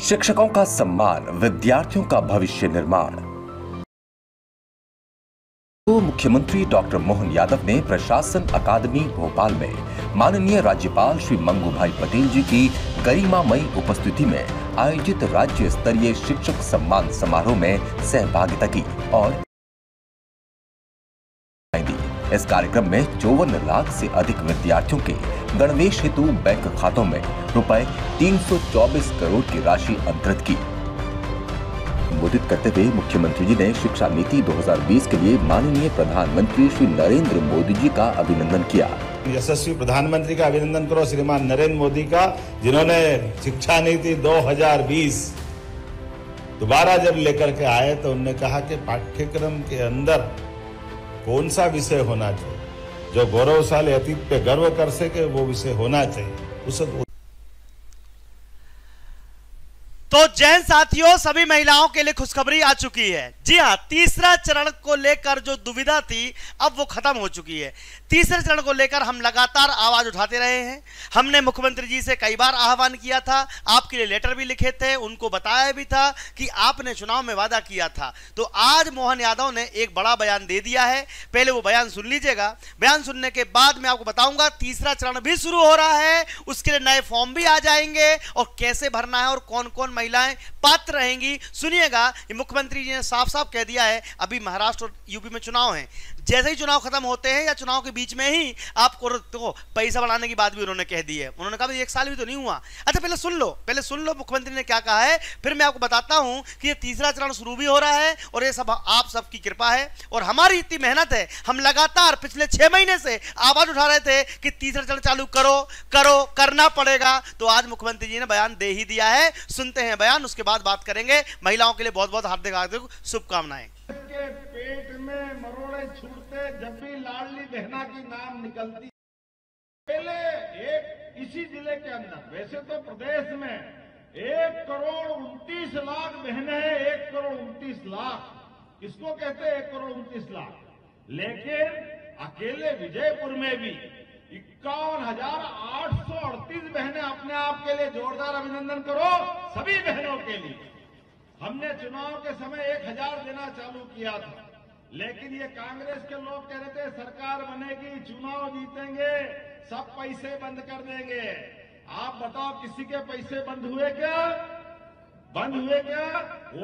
शिक्षकों का सम्मान, विद्यार्थियों का भविष्य निर्माण। तो मुख्यमंत्री डॉक्टर मोहन यादव ने प्रशासन अकादमी भोपाल में माननीय राज्यपाल श्री मंगू भाई पटेल जी की गरिमामयी उपस्थिति में आयोजित राज्य स्तरीय शिक्षक सम्मान समारोह में सहभागिता की और इस कार्यक्रम में चौवन लाख से अधिक विद्यार्थियों के गणवेश हेतु बैंक खातों में रुपए 324 करोड़ की राशि अंतरित की। संबोधित करते हुए मुख्यमंत्री जी ने शिक्षा नीति 2020 के लिए माननीय प्रधानमंत्री श्री नरेंद्र मोदी जी का अभिनंदन किया। यशस्वी प्रधानमंत्री का अभिनंदन करो, श्रीमान नरेंद्र मोदी का, जिन्होंने शिक्षा नीति 2020 दोबारा जब लेकर के आए तो उन्होंने कहा कि पाठ्यक्रम के अंदर कौन सा विषय होना चाहिए? जो गौरवशाली अतीत पे गर्व कर सके, वो विषय होना चाहिए। उस तो जैन साथियों, सभी महिलाओं के लिए खुशखबरी आ चुकी है। जी हाँ तीसरा चरण को लेकर जो दुविधा थी, अब वो खत्म हो चुकी है। तीसरे चरण को लेकर हम लगातार आवाज़ उठाते रहे हैं। हमने मुख्यमंत्री जी से कई बार आह्वान किया था, आपके लिए लेटर भी लिखे थे, उनको बताया भी था कि आपने चुनाव में वादा किया था। तो आज मोहन यादव ने एक बड़ा बयान दे दिया है पहले वो बयान सुन लीजिएगा। बयान सुनने के बाद मैं आपको बताऊँगा, तीसरा चरण भी शुरू हो रहा है, उसके लिए नए फॉर्म भी आ जाएँगे और कैसे भरना है और कौन कौन महिलाएँ पात्र रहेंगी, सुनिएगा। मुख्यमंत्री जी ने साफ़ साफ़ कह दिया है, अभी महाराष्ट्र और यूपी में चुनाव है। जैसे ही चुनाव खत्म होते हैं या चुनाव के बीच में ही आपको तो पैसा बढ़ाने की बात भी उन्होंने कह दी है। उन्होंने कहा एक साल भी तो नहीं हुआ। अच्छा पहले सुन लो, पहले सुन लो, मुख्यमंत्री ने क्या कहा है, फिर मैं आपको बताता हूँ कि ये तीसरा चरण शुरू भी हो रहा है और ये सब, आप सबकी कृपा है और हमारी इतनी मेहनत है। हम लगातार पिछले छह महीने से आवाज़ उठा रहे थे कि तीसरा चरण चालू करो करो, करना पड़ेगा। तो आज मुख्यमंत्री जी ने बयान दे ही दिया है। सुनते हैं बयान, उसके बाद बात करेंगे। महिलाओं के लिए बहुत बहुत हार्दिक हार्दिक शुभकामनाएँ। पेट में मरोड़े छूटते जब भी लाडली बहना की नाम निकलती। पहले एक इसी ज़िले के अंदर, वैसे तो प्रदेश में एक करोड़ उनतीस लाख बहने हैं, एक करोड़ उनतीस लाख। इसको कहते हैं एक करोड़ उनतीस लाख? लेकिन अकेले विजयपुर में भी इक्यावन हज़ार आठ सौ अड़तीस बहने अपने आप के लिए जोरदार अभिनंदन करो सभी बहनों के लिए। हमने चुनाव के समय एक हज़ार देना चालू किया था। लेकिन ये कांग्रेस के लोग कह रहे थे, सरकार बनेगी, चुनाव जीतेंगे, सब पैसे बंद कर देंगे। आप बताओ, किसी के पैसे बंद हुए क्या? बंद हुए क्या?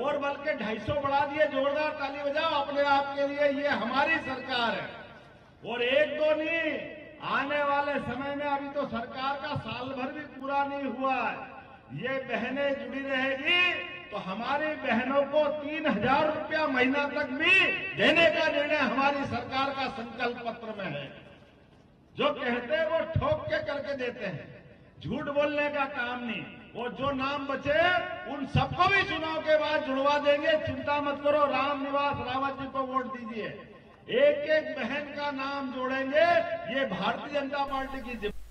और बल्कि ढाई सौ बढ़ा दिए, जोरदार ताली बजाओ अपने आप के लिए, ये हमारी सरकार है। और एक दो नहीं, आने वाले समय में अभी तो सरकार का साल भर भी पूरा नहीं हुआ है। ये बहने जुड़ी रहेगी तो हमारी बहनों को तीन हज़ार रुपया महीना तक भी देने का निर्णय हमारी सरकार का संकल्प पत्र में है। जो कहते हैं, वो ठोक के करके देते हैं। झूठ बोलने का काम नहीं। वो जो नाम बचे, उन सबको भी चुनाव के बाद जुड़वा देंगे। चिंता मत करो राम निवास रावत जी को वोट दीजिए। एक एक बहन का नाम जोड़ेंगे, ये भारतीय जनता पार्टी की ज़िम्मेदारी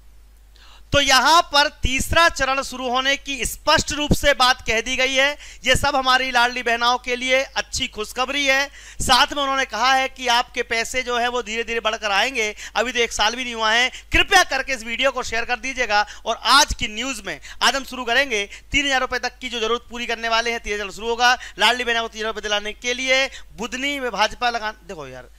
तो यहाँ पर तीसरा चरण शुरू होने की स्पष्ट रूप से बात कह दी गई है। यह सब हमारी लाडली बहनाओं के लिए अच्छी खुशखबरी है। साथ में उन्होंने कहा है कि आपके पैसे जो है वो धीरे धीरे बढ़कर आएँगे। अभी तो एक साल भी नहीं हुआ है। कृपया करके इस वीडियो को शेयर कर दीजिएगा और आज की न्यूज़ में आज हम शुरू करेंगे। तीन हज़ार रुपए तक की जो ज़रूरत पूरी करने वाले हैं, तीन हज़ार शुरू होगा। लाडली बहना को तीन रुपए दिलाने के लिए बुधनी में भाजपा लगा देखो यार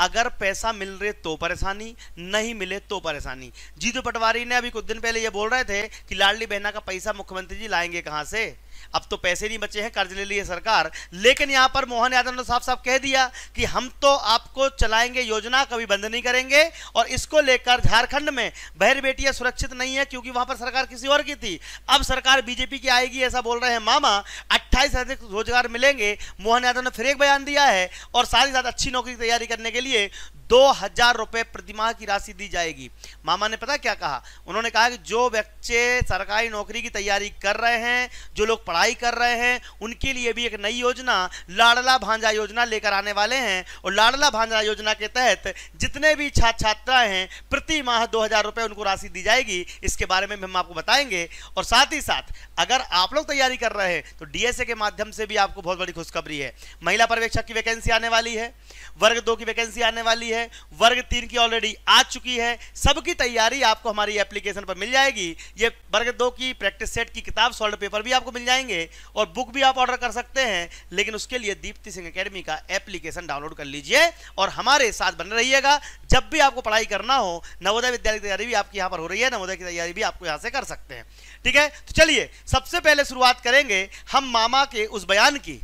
अगर पैसा मिल रहे तो परेशानी, नहीं मिले तो परेशानी। जीतू पटवारी ने अभी कुछ दिन पहले ये बोल रहे थे कि लाडली बहना का पैसा मुख्यमंत्री जी लाएँगे कहाँ से? अब तो पैसे नहीं बचे हैं, कर्ज ले लिए सरकार। लेकिन यहाँ पर मोहन यादव ने साफ़ साफ़ कह दिया कि हम तो आपको चलाएँगे, योजना कभी बंद नहीं करेंगे और इसको लेकर झारखंड में बहर बेटियाँ सुरक्षित नहीं है क्योंकि वहाँ पर सरकार किसी और की थी। अब सरकार बीजेपी की आएगी, ऐसा बोल रहे हैं मामा। अट्ठाईस अधिक रोज़गार मिलेंगे। मोहन यादव ने फिर एक बयान दिया है और साथ ही साथ अच्छी नौकरी की तैयारी करने के लिए दो हज़ार रुपए प्रतिमाह की राशि दी जाएगी। मामा ने पता क्या कहा? उन्होंने कहा कि जो बच्चे सरकारी नौकरी की तैयारी कर रहे हैं, जो लोग पढ़ाई कर रहे हैं, उनके लिए भी एक नई योजना, लाडला भांजा योजना लेकर आने वाले हैं। और लाडला भांजा योजना के तहत जितने भी छात्र छात्राएँ हैं प्रति माह दो हज़ार रुपए उनको राशि दी जाएगी। इसके बारे में हम आपको बताएँगे। और साथ ही साथ, अगर आप लोग तैयारी कर रहे हैं तो डीएसए के माध्यम से भी आपको बहुत बड़ी खुशखबरी है। महिला पर्यवेक्षक की वैकेंसी आने वाली है, वर्ग दो की वैकेंसी आने वाली है है, वर्ग तीन की ऑलरेडी आ चुकी है। सबकी तैयारी आपको हमारी एप्लीकेशन पर मिल जाएगी। ये वर्ग दो की प्रैक्टिस सेट की किताब सॉल्व पेपर भी आपको मिल जाएँगे और बुक भी आप ऑर्डर कर सकते हैं। लेकिन उसके लिए दीप्ति सिंह अकेडमी का एप्लीकेशन डाउनलोड कर लीजिए और हमारे साथ बने रहिएगा। जब भी आपको पढ़ाई करना हो, नवोदय विद्यालय की तैयारी भी आपकी यहाँ पर हो रही है। नवोदय की तैयारी भी आपको यहाँ से कर सकते हैं। ठीक है? तो चलिए, सबसे पहले शुरुआत करेंगे हम मामा के उस बयान की,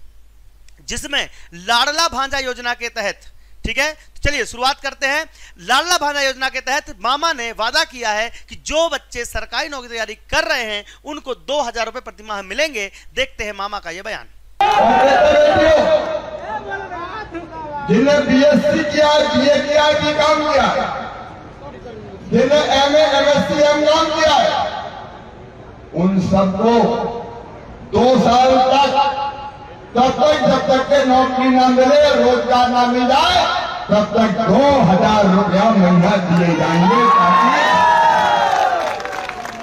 जिसमें लाडला भांजा योजना के तहत ठीक है? तो चलिए, शुरुआत करते हैं। लाडला भाना योजना के तहत मामा ने वादा किया है कि जो बच्चे सरकारी नौकरी तैयारी कर रहे हैं, उनको दो हज़ार रुपए प्रति माह मिलेंगे। देखते हैं मामा का यह बयान। जिन्हें बीएससी किया बीए किया बी काम किया, जिन्हें एमए एमएससी एम काम किया, उन सबको दो साल तक तब तक जब तक के नौकरी ना मिले, रोज़गार ना मिल जाए, तब तक दो हज़ार रुपया महीना दिए जाएँगे ताकि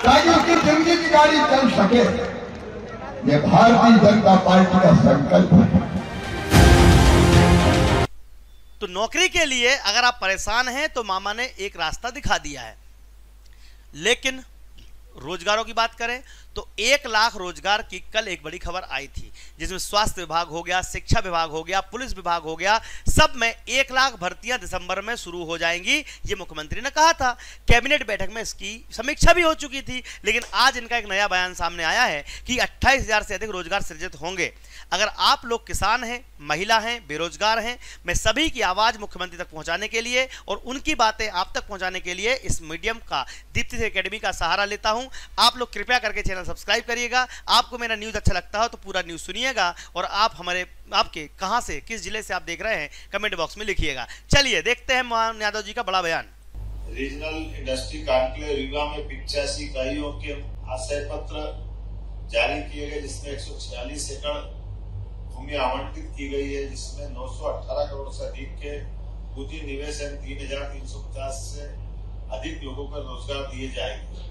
ताकि उसकी ज़िंदगी की गाड़ी चल सके। ये भारतीय जनता पार्टी का संकल्प है। तो नौकरी के लिए अगर आप परेशान हैं तो मामा ने एक रास्ता दिखा दिया है। लेकिन रोजगारों की बात करें तो एक लाख रोज़गार की कल एक बड़ी खबर आई थी, जिसमें स्वास्थ्य विभाग हो गया, शिक्षा विभाग हो गया, पुलिस विभाग हो गया, सब में एक लाख भर्तियाँ दिसंबर में शुरू हो जाएँगी, ये मुख्यमंत्री ने कहा था। कैबिनेट बैठक में इसकी समीक्षा भी हो चुकी थी, लेकिन आज इनका एक नया बयान सामने आया है कि अट्ठाईस से अधिक रोज़गार सृजित होंगे। अगर आप लोग किसान हैं, महिला हैं, बेरोजगार हैं, मैं सभी की आवाज़ मुख्यमंत्री तक पहुँचाने के लिए और उनकी बातें आप तक पहुँचाने के लिए इस मीडियम का, दीप्ति एकेडमी का सहारा लेता हूँ। आप लोग कृपया करके चैनल सब्सक्राइब करिएगा। आपको मेरा न्यूज़ अच्छा लगता हो तो पूरा न्यूज़ सुनिएगा और आप हमारे, आपके कहाँ से, किस ज़िले से आप देख रहे हैं कमेंट बॉक्स में लिखिएगा। चलिए देखते हैं मोहन यादव जी का बड़ा बयान। रीजनल इंडस्ट्री कॉन्क्लेव रीवा में पिचासी इकाइयों के आशय पत्र जारी किए गए, जिसमें एक सौ छियालीस एकड़ भूमि आवंटित की गई है, जिसमें 918 करोड़ से अधिक के पूंजी निवेश एवं तीन हज़ार तीन सौ पचास से अधिक लोगों को रोज़गार दिए जाएँगे।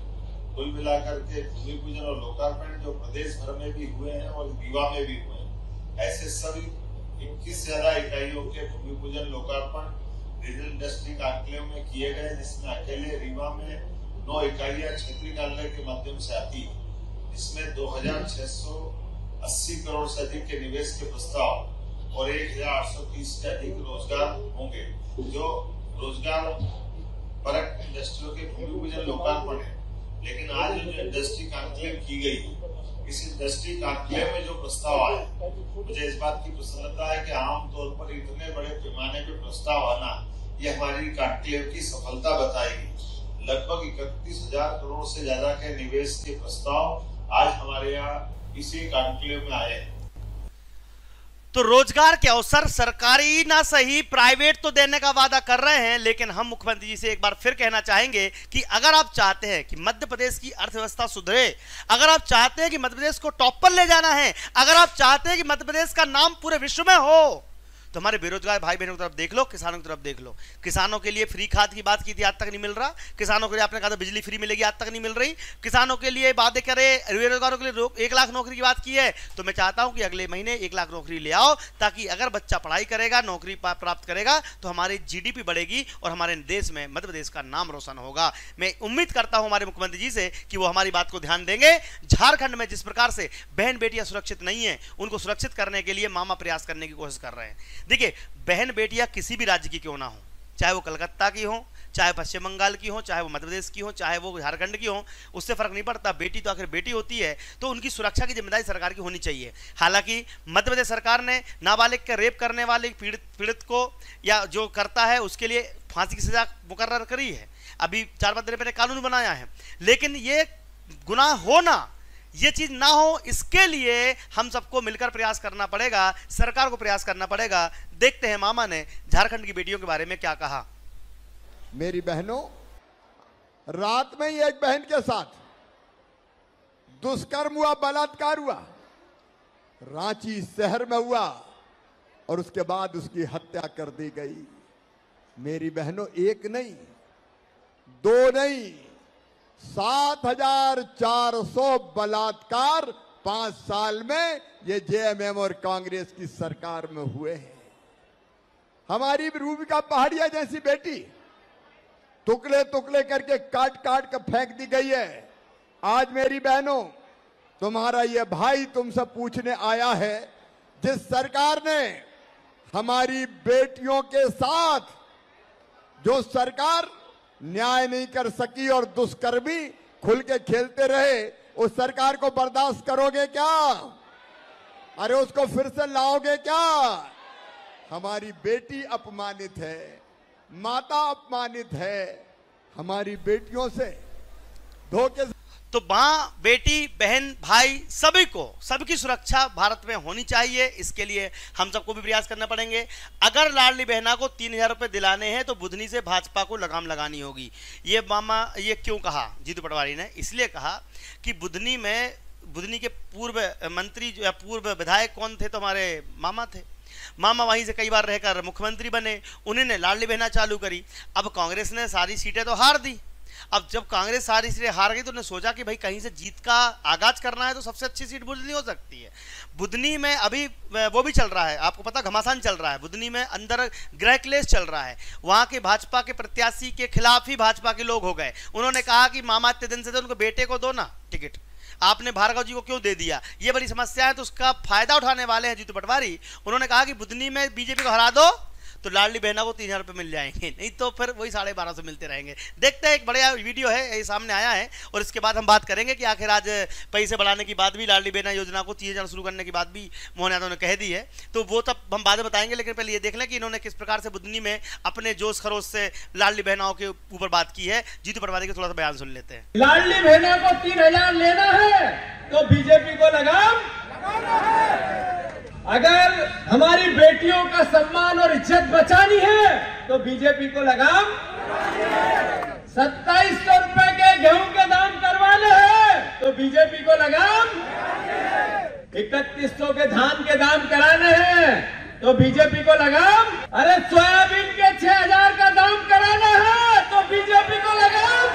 कुल मिलाकर के भूमि पूजन और लोकार्पण जो प्रदेश भर में भी हुए हैं और रीवा में भी हुए हैं, ऐसे सभी इक्कीस ज़्यादा इकाइयों के भूमि पूजन, लोकार्पण रीजनल इंडस्ट्री कॉन्क्लेव में किए गए जिसमें अकेले रीवा में नौ इकाइयाँ क्षेत्रीय कार्यालय के माध्यम से आती इसमें दो हज़ार छह सौ अस्सी करोड़ से अधिक के निवेश के प्रस्ताव और एक हज़ार आठ सौ तीस से अधिक रोज़गार होंगे, जो रोज़गार परक इंडस्ट्रियों के भूमि पूजन लोकार्पण है। लेकिन आज जो इंडस्ट्री कॉन्क्लेव की गई, इस इंडस्ट्री कॉन्क्लेव में जो प्रस्ताव आए, मुझे इस बात की प्रसन्नता है कि आमतौर पर इतने बड़े पैमाने पे प्रस्ताव आना, ये हमारी कॉन्क्लेव की सफलता बताएगी। लगभग इकतीस हज़ार करोड़ से ज़्यादा के निवेश के प्रस्ताव आज हमारे यहाँ इसी कॉन्क्लेव में आए तो रोज़गार के अवसर सरकारी ना सही, प्राइवेट तो देने का वादा कर रहे हैं, लेकिन हम मुख्यमंत्री जी से एक बार फिर कहना चाहेंगे कि अगर आप चाहते हैं कि मध्य प्रदेश की अर्थव्यवस्था सुधरे, अगर आप चाहते हैं कि मध्य प्रदेश को टॉप पर ले जाना है, अगर आप चाहते हैं कि मध्य प्रदेश का नाम पूरे विश्व में हो तो हमारे बेरोजगार भाई बहनों की तरफ़ देख लो, किसानों की तरफ़ देख लो। किसानों के लिए फ्री खाद की बात की थी, आज तक नहीं मिल रहा। किसानों के लिए आपने कहा था बिजली फ्री मिलेगी, आज तक नहीं मिल रही। किसानों के लिए वादे करे, बेरोजगारों के लिए एक लाख नौकरी की बात की है। तो मैं चाहता हूँ कि अगले महीने एक लाख नौकरी ले आओ, ताकि अगर बच्चा पढ़ाई करेगा, नौकरी प्राप्त करेगा तो हमारी जीडीपी बढ़ेगी और हमारे देश में, मध्य प्रदेश का नाम रोशन होगा। मैं उम्मीद करता हूँ हमारे मुख्यमंत्री जी से कि वो हमारी बात को ध्यान देंगे। झारखंड में जिस प्रकार से बहन बेटियाँ सुरक्षित नहीं है, उनको सुरक्षित करने के लिए मामा प्रयास करने की कोशिश कर रहे हैं। देखिए, बहन बेटियाँ किसी भी राज्य की क्यों ना हो? चाहे वो कलकत्ता की हो, चाहे पश्चिम बंगाल की हो, चाहे वो मध्य प्रदेश की हो, चाहे वो झारखंड की हो, उससे फ़र्क नहीं पड़ता। बेटी तो आखिर बेटी होती है तो उनकी सुरक्षा की ज़िम्मेदारी सरकार की होनी चाहिए। हालाँकि मध्य प्रदेश सरकार ने नाबालिग के रेप करने वाले पीड़ित पीड़ित को या जो करता है, उसके लिए फांसी की सजा मुकर करी है। अभी चार पाँच दिन पहले कानून बनाया है। लेकिन ये गुनाह होना ये चीज़ ना हो, इसके लिए हम सबको मिलकर प्रयास करना पड़ेगा, सरकार को प्रयास करना पड़ेगा। देखते हैं मामा ने झारखंड की बेटियों के बारे में क्या कहा। मेरी बहनों, रात में ही एक बहन के साथ दुष्कर्म हुआ, बलात्कार हुआ। रांची शहर में हुआ और उसके बाद उसकी हत्या कर दी गई। मेरी बहनों, एक नहीं, दो नहीं सात हज़ार चार सौ बलात्कार पाँच साल में ये जेएमएम और कांग्रेस की सरकार में हुए हैं। हमारी रूबिका पहाड़िया जैसी बेटी टुकड़े टुकड़े करके काट काट कर फेंक दी गई है। आज मेरी बहनों, तुम्हारा ये भाई तुमसे पूछने आया है, जिस सरकार ने हमारी बेटियों के साथ, जो सरकार न्याय नहीं कर सकी और दुष्कर्मी खुल के खेलते रहे, उस सरकार को बर्दाश्त करोगे क्या? अरे उसको फिर से लाओगे क्या? हमारी बेटी अपमानित है, माता अपमानित है, हमारी बेटियों से धोखे तो माँ, बेटी, बहन, भाई, सभी को, सबकी सुरक्षा भारत में होनी चाहिए। इसके लिए हम सबको भी प्रयास करना पड़ेंगे। अगर लाडली बहना को तीन हज़ार रुपये दिलाने हैं तो बुधनी से भाजपा को लगाम लगानी होगी। ये मामा, ये क्यों कहा? जीतू पटवारी ने इसलिए कहा कि बुधनी में, बुधनी के पूर्व मंत्री जो पूर्व विधायक कौन थे? तो हमारे मामा थे। मामा वहीं से कई बार रहकर मुख्यमंत्री बने। उन्होंने लाडली बहना चालू करी। अब कांग्रेस ने सारी सीटें तो हार दी। अब जब कांग्रेस सारी सीटें हार गई तो उन्होंने सोचा कि भाई कहीं से जीत का आगाज़ करना है तो सबसे अच्छी सीट बुधनी हो सकती है। बुधनी में अभी वो भी चल रहा है, आपको पता घमासान चल रहा है, बुधनी में अंदर ग्रह क्लेश चल रहा है, वहाँ के भाजपा के प्रत्याशी के खिलाफ ही भाजपा के लोग हो गए। उन्होंने कहा कि मामा इतने दिन से तो उनको बेटे को दो ना, टिकट। आपने भार्गव जी को क्यों दे दिया? ये बड़ी समस्या है तो उसका फ़ायदा उठाने वाले हैं जीतू पटवारी। उन्होंने कहा कि बुधनी में बीजेपी को हरा दो तो लाडली बहना को तीन हज़ार रुपये मिल जाएँगे। नहीं तो फिर वही साढ़े बारह सौ मिलते रहेंगे। देखते हैं, एक बढ़िया वीडियो है, ये सामने आया है, और इसके बाद हम बात करेंगे कि आखिर आज पैसे बढ़ाने की बात भी, लाडली बहना योजना को तीन हज़ार शुरू करने की बात भी मोहन यादव ने कह दी है। तो वो तब हम बाद में बताएँगे, लेकिन पहले ये देख लें कि इन्होंने किस प्रकार से बुधनी में अपने जोश खरोश से लाडली बहनाओं के ऊपर बात की है। जीतू पटवारी के थोड़ा सा बयान सुन लेते हैं। लाडली बहना को तीन हज़ार लेना है तो बीजेपी को लगाम अगर हमारी बेटियों का सम्मान और इज़्ज़त बचानी है तो बीजेपी को लगाम। सत्ताईस सौ रुपए के गेहूँ के दाम करवाने हैं तो बीजेपी को लगाम। इकतीस सौ के धान के दाम कराने हैं तो बीजेपी को लगाम। अरे सोयाबीन के छह हज़ार का दाम कराना है तो बीजेपी को लगाम।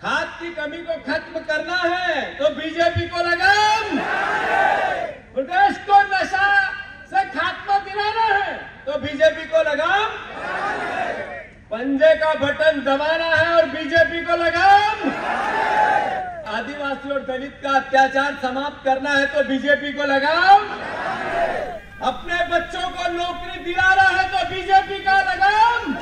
खाद की कमी को खत्म करना है तो बीजेपी को लगाम। प्रदेश को नशा से खात्मा दिलाना है तो बीजेपी को लगाम। पंजे का बटन दबाना है और बीजेपी को लगाम। आदिवासी और दलित का अत्याचार समाप्त करना है तो बीजेपी को लगाम। अपने बच्चों को नौकरी दिलाना है तो बीजेपी का लगाम।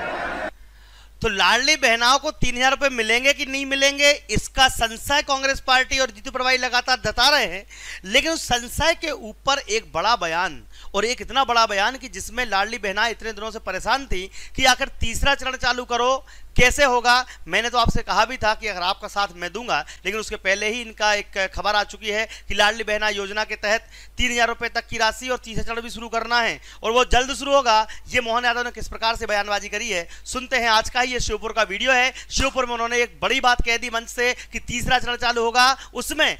तो लाडली बहनाओं को तीन हज़ार रुपए मिलेंगे कि नहीं मिलेंगे? इसका संशय कांग्रेस पार्टी और जीतू प्रभारी लगातार जता रहे हैं। लेकिन उस संशय के ऊपर एक बड़ा बयान और एक इतना बड़ा बयान कि जिसमें लाडली बहना इतने दिनों से परेशान थी कि आखिर तीसरा चरण चालू करो, कैसे होगा? मैंने तो आपसे कहा भी था कि अगर आपका साथ मैं दूँगा, लेकिन उसके पहले ही इनका एक खबर आ चुकी है कि लाडली बहना योजना के तहत तीन हज़ार रुपए तक की राशि और तीसरा चरण भी शुरू करना है और वो जल्द शुरू होगा। ये मोहन यादव ने किस प्रकार से बयानबाजी करी है? सुनते हैं आज का ही ये शिवपुर का वीडियो है। शिवपुर में उन्होंने एक बड़ी बात कह दी मंच से कि तीसरा चरण चालू होगा। उसमें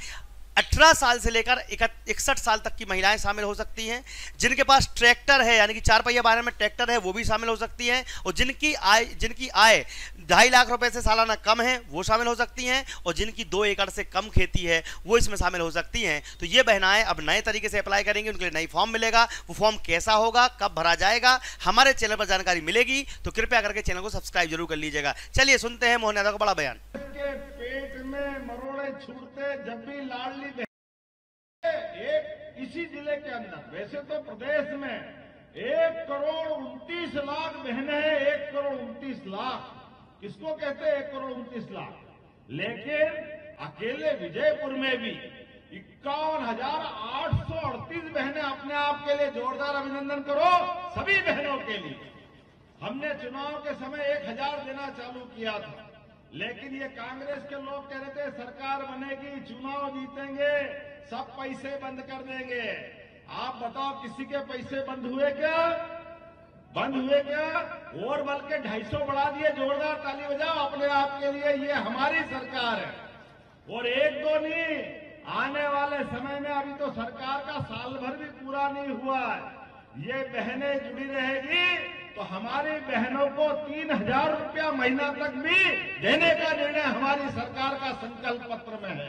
18 साल से लेकर इकसठ साल तक की महिलाएँ शामिल हो सकती हैं, जिनके पास ट्रैक्टर है, यानी कि चार पहिया वाहन में ट्रैक्टर है, वो भी शामिल हो सकती हैं, और जिनकी आय जिनकी आय ढाई लाख रुपए से सालाना कम है, वो शामिल हो सकती हैं, और जिनकी दो एकड़ से कम खेती है, वो इसमें शामिल हो सकती हैं। तो ये बहनाएँ अब नए तरीके से अप्लाई करेंगी, उनके लिए नई फॉर्म मिलेगा, वो फॉर्म कैसा होगा, कब भरा जाएगा, हमारे चैनल पर जानकारी मिलेगी तो कृपया करके चैनल को सब्सक्राइब ज़रूर कर लीजिएगा। चलिए सुनते हैं मोहन यादव का बड़ा बयान। पेट में मरोड़े छूटते जब भी लाडली एक इसी ज़िले के अंदर। वैसे तो प्रदेश में एक करोड़ उनतीस लाख बहने हैं, एक करोड़ उनतीस लाख। किसको कहते हैं एक करोड़ उनतीस लाख? लेकिन अकेले विजयपुर में भी इक्यावन हज़ार आठ सौ अड़तीस बहने अपने आप के लिए जोरदार अभिनंदन करो सभी बहनों के लिए। हमने चुनाव के समय एक हज़ार देना चालू किया था। लेकिन ये कांग्रेस के लोग कह रहे थे, सरकार बनेगी, चुनाव जीतेंगे, सब पैसे बंद कर देंगे। आप बताओ, किसी के पैसे बंद हुए क्या? बंद हुए क्या? और बल्कि ढाई सौ बढ़ा दिए, जोरदार ताली बजाओ अपने आप के लिए, ये हमारी सरकार है। और एक दो नहीं, आने वाले समय में अभी तो सरकार का साल भर भी पूरा नहीं हुआ है। ये बहनें जुड़ी रहेगी तो हमारी बहनों को तीन हज़ार रुपया महीना तक भी देने का निर्णय हमारी सरकार का संकल्प पत्र में है।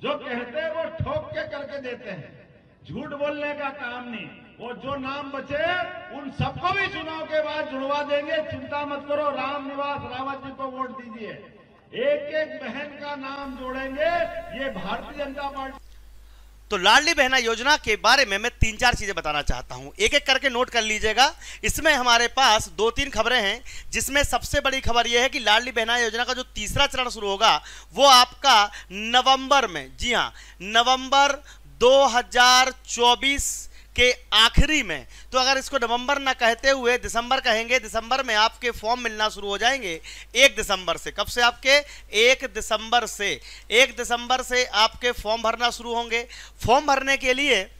जो कहते हैं वो ठोक के करके देते हैं। झूठ बोलने का काम नहीं। वो जो नाम बचे, उन सबको भी चुनाव के बाद जुड़वा देंगे। चिंता मत करो, राम निवास, रावत जी को वोट दीजिए। एक एक बहन का नाम जोड़ेंगे, ये भारतीय जनता पार्टी तो लाडली बहना योजना के बारे में मैं तीन चार चीज़ें बताना चाहता हूँ। एक एक करके नोट कर लीजिएगा। इसमें हमारे पास दो तीन खबरें हैं, जिसमें सबसे बड़ी खबर यह है कि लाडली बहना योजना का जो तीसरा चरण शुरू होगा, वो आपका नवंबर में, जी हाँ, नवंबर 2024 के आखिरी में। तो अगर इसको नवंबर ना कहते हुए दिसंबर कहेंगे, दिसंबर में आपके फॉर्म मिलना शुरू हो जाएँगे एक दिसंबर से। कब से आपके? एक दिसंबर से। एक दिसंबर से आपके फॉर्म भरना शुरू होंगे। फॉर्म भरने के लिए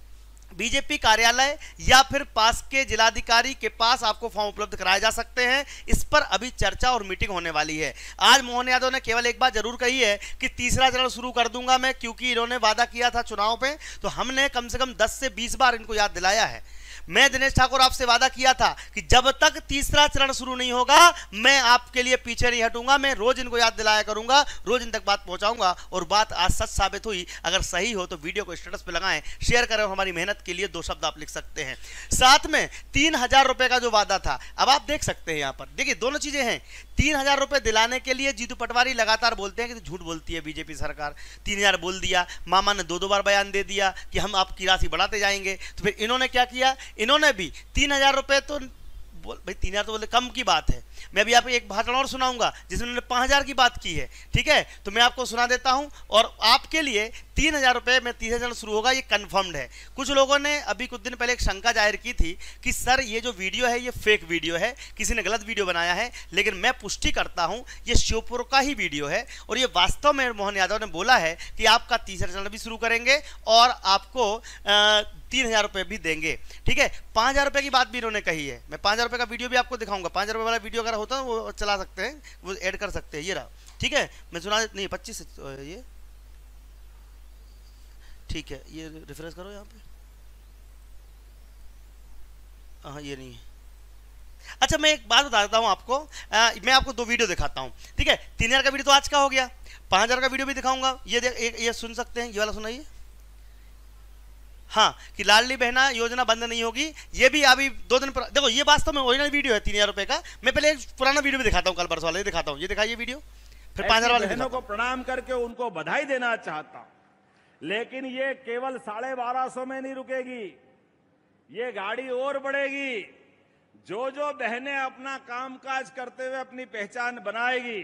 बीजेपी कार्यालय या फिर पास के जिलाधिकारी के पास आपको फॉर्म उपलब्ध कराए जा सकते हैं। इस पर अभी चर्चा और मीटिंग होने वाली है। आज मोहन यादव ने केवल एक बार ज़रूर कही है कि तीसरा चरण शुरू कर दूँगा मैं, क्योंकि इन्होंने वादा किया था चुनाव पे। तो हमने कम से कम 10 से 20 बार इनको याद दिलाया है। मैं दिनेश ठाकुर आपसे वादा किया था कि जब तक तीसरा चरण शुरू नहीं होगा, मैं आपके लिए पीछे नहीं हटूँगा, मैं रोज इनको याद दिलाया करूँगा, रोज इन तक बात पहुंचाऊँगा और बात आज सच साबित हुई। अगर सही हो तो वीडियो को स्टेटस पे लगाएँ, शेयर करें हमारी मेहनत के लिए दो शब्द आप लिख सकते हैं। साथ में तीन हज़ार रुपए का जो वादा था, अब आप देख सकते हैं यहाँ पर। देखिए, दोनों चीज़ें हैं। तीन हज़ार रुपए दिलाने के लिए जीतू पटवारी लगातार बोलते हैं कि झूठ बोलती है बीजेपी सरकार। तीन हज़ार बोल दिया, मामा ने दो दो बार बयान दे दिया कि हम आपकी राशि बढ़ाते जाएँगे। तो फिर इन्होंने क्या किया? इन्होंने भी तीन हज़ार रुपये तो बोल, भाई, तीन हज़ार तो बोले, कम की बात है। मैं अभी आपको एक भाषण और सुनाऊँगा, जिसमें उन्होंने पाँच हज़ार की बात की है। ठीक है? तो मैं आपको सुना देता हूँ, और आपके लिए तीन हज़ार रुपये में तीस हज़ार शुरू होगा, ये कंफर्म्ड है। कुछ लोगों ने अभी कुछ दिन पहले एक शंका ज़ाहिर की थी कि, सर, ये जो वीडियो है, ये फेक वीडियो है, किसी ने गलत वीडियो बनाया है, लेकिन मैं पुष्टि करता हूँ, ये श्योपुर का ही वीडियो है। और ये वास्तव में मोहन यादव ने बोला है कि आपका तीसरा चरण भी शुरू करेंगे, और आपको तीन हज़ार रुपये भी देंगे। ठीक है? पाँच हज़ार रुपये की बात भी इन्होंने कही है। मैं पाँच हज़ार रुपये का वीडियो भी आपको दिखाऊँगा। पाँच हज़ार रुपये वाला वीडियो अगर होता है वो चला सकते हैं वो ऐड कर सकते हैं ये रहा। ठीक है? मैं सुना नहीं पच्चीस ये। ठीक है ये रिफ्रेश करो यहाँ पे। हाँ ये नहीं अच्छा मैं एक बात बता देता हूँ आपको। आ, मैं आपको दो वीडियो दिखाता हूँ। ठीक है? तीन हज़ार का वीडियो तो आज का हो गया। पाँच हज़ार का वीडियो भी दिखाऊँगा। ये देख ये सुन सकते हैं। ये वाला सुनाइए। हाँ कि लाडली बहना योजना बंद नहीं होगी। ये भी अभी दो दिन पर देखो ये वास्तव में ओरिजिनल वीडियो है तीन हज़ार रुपए का। मैं पहले एक पुराना वीडियो भी दिखाता हूँ कल परसों वाला दिखाता हूँ। ये दिखाइए वीडियो फिर पाँच हज़ार वाले बहनों को प्रणाम करके उनको बधाई देना चाहता हूँ। लेकिन ये केवल साढ़े बारह सौ में नहीं रुकेगी ये गाड़ी और बढ़ेगी। जो जो बहनें अपना कामकाज करते हुए अपनी पहचान बनाएगी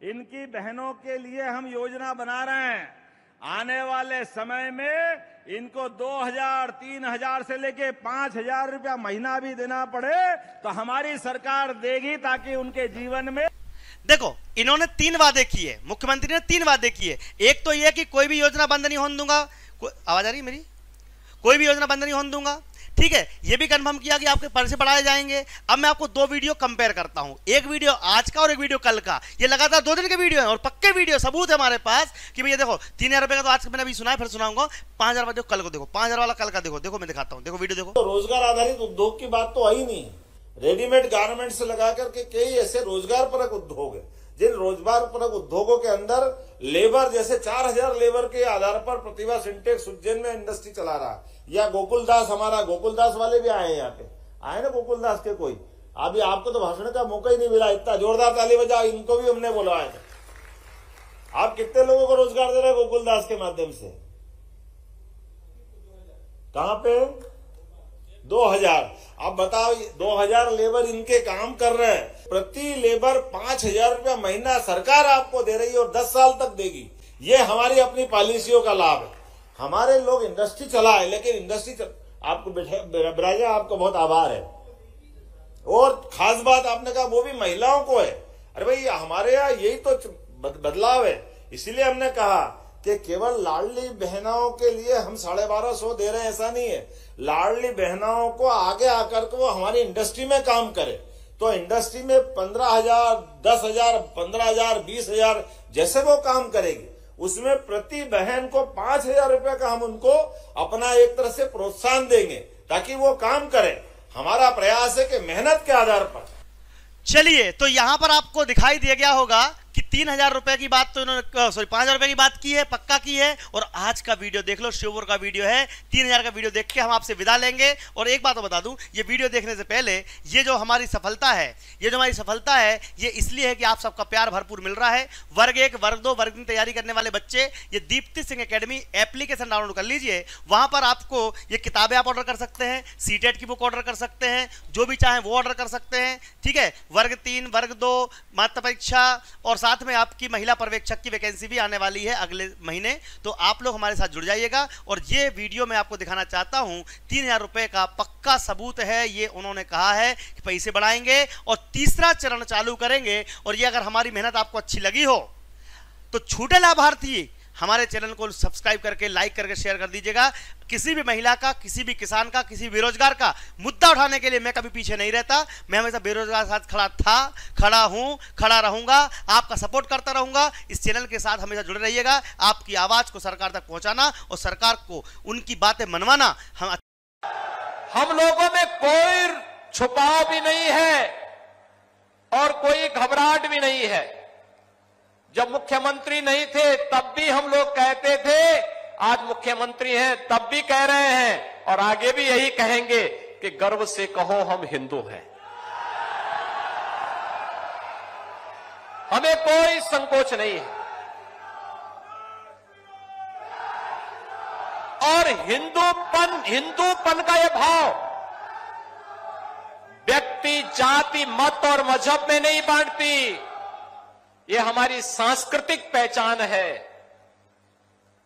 इनकी बहनों के लिए हम योजना बना रहे हैं। आने वाले समय में इनको 2000, 3000 से लेके 5000 रुपया महीना भी देना पड़े तो हमारी सरकार देगी ताकि उनके जीवन में देखो इन्होंने तीन वादे किए मुख्यमंत्री ने तीन वादे किए। एक तो यह कि कोई भी योजना बंद नहीं होने दूँगा। आवाज़ आ रही मेरी? कोई भी योजना बंद नहीं होने दूँगा। ठीक है, ये भी कंफर्म किया कि आपके पैसे बढ़ाए जाएँगे। अब मैं आपको दो वीडियो कंपेयर करता हूँ। एक वीडियो आज का और एक वीडियो कल का। ये लगातार दो दिन के वीडियो है और पक्के वीडियो सबूत है हमारे पास कि भैया देखो, तीन हज़ार रुपए का तो आज मैंने अभी सुना है, फिर सुनाऊँगा। पाँच हज़ार देखो, कल को देखो, पाँच हज़ार वाला कल का देखो देखो मैं दिखाता हूँ। देखो वीडियो देखो। तो रोज़गार आधारित उद्योग की बात तो आई नहीं। रेडीमेड गारमेंट से लगा करके कई ऐसे रोज़गार परक उद्योग है, जिन रोज़गार परक उद्योगों के अंदर लेबर जैसे चार हज़ार लेबर के आधार पर प्रतिभा सिंटेक्स उज्जैन में इंडस्ट्री चला रहा है। या गोकुलदास, हमारा गोकुलदास वाले भी आए हैं यहाँ पे। आए ना गोकुलदास के कोई? अभी आपको तो भाषण का मौका ही नहीं मिला, इतना जोरदार ताली बजा इनको भी हमने बुलवाया था। आप कितने लोगों को रोज़गार दे रहे हैं गोकुलदास के माध्यम से? कहा पे? दो हज़ार। अब बताओ दो हज़ार लेबर इनके काम कर रहे हैं। प्रति लेबर पाँच हज़ार रुपया महीना सरकार आपको दे रही है और दस साल तक देगी। ये हमारी अपनी पॉलिसियों का लाभ है। हमारे लोग इंडस्ट्री चलाए, लेकिन इंडस्ट्री चल... आपको बिराजा, आपको बहुत आभार है। और खास बात आपने कहा, वो भी महिलाओं को है। अरे भाई, हमारे यहाँ यही तो बदलाव है। इसीलिए हमने कहा कि केवल लाडली बहनाओं के लिए हम साढ़े बारह सौ दे रहे हैं, ऐसा नहीं है। लाडली बहनाओं को आगे आकर के वो हमारी इंडस्ट्री में काम करे। तो इंडस्ट्री में पंद्रह हज़ार, दस हज़ार, पंद्रह हज़ार, बीस हज़ार, जैसे वो काम करेगी। उसमें प्रति बहन को पाँच हज़ार रुपए का हम उनको अपना एक तरह से प्रोत्साहन देंगे, ताकि वो काम करें। हमारा प्रयास है कि मेहनत के आधार पर। चलिए तो यहाँ पर आपको दिखाई दिया गया होगा कि तीन हज़ार रुपए की बात तो इन्होंने सॉरी पाँच हज़ार रुपए की बात की है, पक्का की है, और आज का वीडियो देख लो, शिवपुर का वीडियो है, तीन हज़ार का वीडियो देख के हम आपसे विदा लेंगे। और एक बात तो बता दूँ, ये वीडियो देखने से पहले, ये जो हमारी सफलता है, ये जो हमारी सफलता है, ये इसलिए है कि आप सबका प्यार भरपूर मिल रहा है। वर्ग एक, वर्ग दो, वर्ग तीन तैयारी करने वाले बच्चे, ये Deepti Singh academy application download कर लीजिए, वहाँ पर आपको ये किताबें आप ऑर्डर कर सकते हैं सीटेट की बुक ऑर्डर कर सकते हैं, जो भी चाहें वो ऑर्डर कर सकते हैं, ठीक है? वर्ग तीन, वर्ग दो, मात्र परीक्षा, और साथ में आपकी महिला पर्यवेक्षक की वैकेंसी भी आने वाली है अगले महीने तो आप लोग हमारे साथ जुड़ जाइएगा। और ये वीडियो मैं आपको दिखाना चाहता हूँ, तीन हज़ार रुपये का पक्का सबूत है, ये उन्होंने कहा है कि पैसे बढ़ाएँगे और तीसरा चरण चालू करेंगे। और ये अगर हमारी मेहनत आपको अच्छी लगी हो तो छूटे लाभार्थी हमारे चैनल को सब्सक्राइब करके, लाइक करके शेयर कर दीजिएगा। किसी भी महिला का, किसी भी किसान का, किसी बेरोजगार का मुद्दा उठाने के लिए मैं कभी पीछे नहीं रहता। मैं हमेशा बेरोजगार के साथ खड़ा था, खड़ा हूँ, खड़ा रहूँगा, आपका सपोर्ट करता रहूँगा। इस चैनल के साथ हमेशा जुड़े रहिएगा। आपकी आवाज़ को सरकार तक पहुंचाना और सरकार को उनकी बातें मनवाना हम हम लोगों में कोई छुपाव भी नहीं है और कोई घबराहट भी नहीं है। जब मुख्यमंत्री नहीं थे, तब भी हम लोग कहते थे, आज मुख्यमंत्री हैं, तब भी कह रहे हैं, और आगे भी यही कहेंगे कि गर्व से कहो हम हिंदू हैं। हमें कोई संकोच नहीं है। और हिंदूपन हिंदूपन का यह भाव, व्यक्ति, जाति, मत और मज़हब में नहीं बांटती। ये हमारी सांस्कृतिक पहचान है।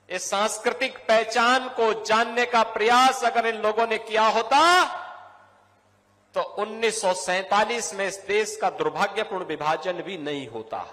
इस सांस्कृतिक पहचान को जानने का प्रयास अगर इन लोगों ने किया होता तो 1947 में इस देश का दुर्भाग्यपूर्ण विभाजन भी नहीं होता।